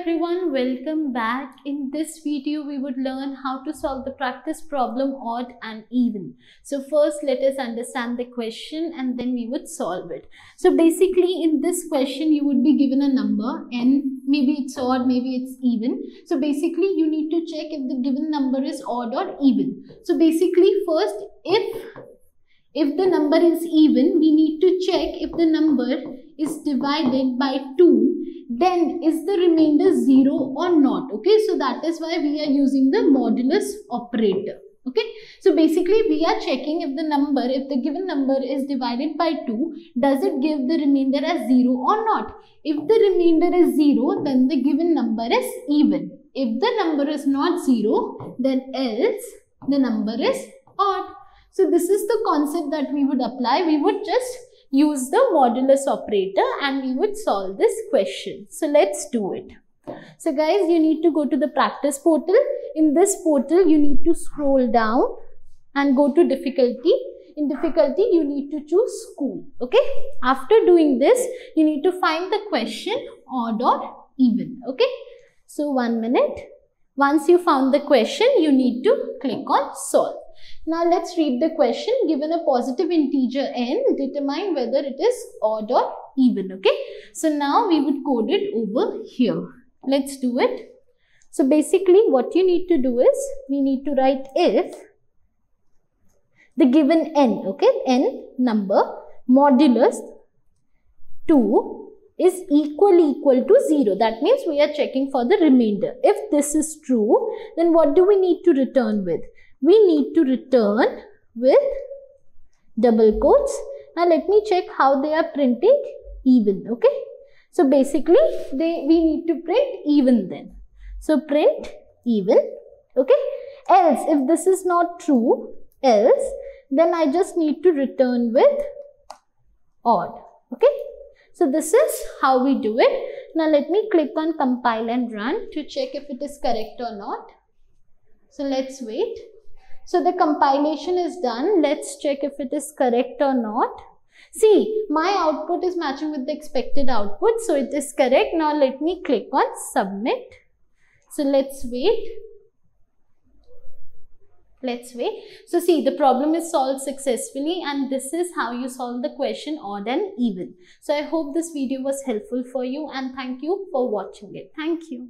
everyone, welcome back. In this video, we would learn how to solve the practice problem odd and even. So first, let us understand the question and then we would solve it. So basically, in this question, you would be given a number and maybe it's odd, maybe it's even. So basically, you need to check if the given number is odd or even. So basically, first, if if the number is even, we need to check if the number is divided by 2 then is the remainder 0 or not okay? So that is why we are using the modulus operator okay? So basically we are checking if the number if the given number is divided by 2 does it give the remainder as 0 or not? If the remainder is 0 then the given number is even. If the number is not 0 then else the number is odd. So this is the concept that we would apply. We would just use the modulus operator and we would solve this question. So let's do it. So guys, you need to go to the practice portal. In this portal, you need to scroll down and go to difficulty. In difficulty, you need to choose school. Okay. After doing this, you need to find the question odd or even. Okay. So one minute. Once you found the question, you need to click on solve. Now let's read the question. Given a positive integer n, determine whether it is odd or even. Okay. So now we would code it over here. Let's do it. So basically what you need to do is we need to write if the given n, okay, n number modulus 2 is equal equal to 0. That means we are checking for the remainder. If this is true, then what do we need to return with? We need to return with double quotes. Now let me check how they are printing even. Okay. So basically they we need to print even then. So print even. Okay. Else if this is not true else then I just need to return with odd. Okay. So this is how we do it. Now let me click on compile and run to check if it is correct or not. So let's wait. So the compilation is done. Let's check if it is correct or not. See, my output is matching with the expected output. So it is correct. Now let me click on submit. So let's wait. Let's wait. So see, the problem is solved successfully and this is how you solve the question odd and even. So I hope this video was helpful for you and thank you for watching it. Thank you.